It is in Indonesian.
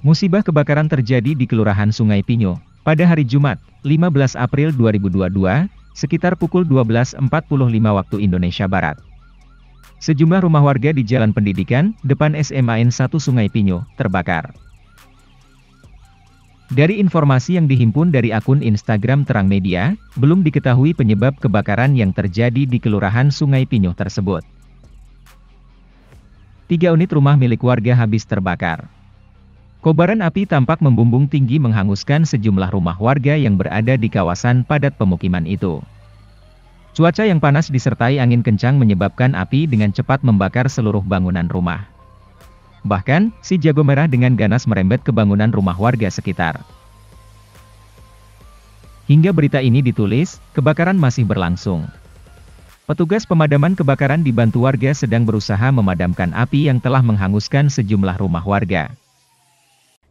Musibah kebakaran terjadi di Kelurahan Sungai Pinyo, pada hari Jumat, 15 April 2022, sekitar pukul 12.45 waktu Indonesia Barat. Sejumlah rumah warga di Jalan Pendidikan, depan SMAN 1 Sungai Pinyo, terbakar. Dari informasi yang dihimpun dari akun Instagram Terang Media, belum diketahui penyebab kebakaran yang terjadi di Kelurahan Sungai Pinyo tersebut. Tiga unit rumah milik warga habis terbakar. Kobaran api tampak membumbung tinggi menghanguskan sejumlah rumah warga yang berada di kawasan padat pemukiman itu. Cuaca yang panas disertai angin kencang menyebabkan api dengan cepat membakar seluruh bangunan rumah. Bahkan, si jago merah dengan ganas merembet ke bangunan rumah warga sekitar. Hingga berita ini ditulis, kebakaran masih berlangsung. Petugas pemadaman kebakaran dibantu warga sedang berusaha memadamkan api yang telah menghanguskan sejumlah rumah warga.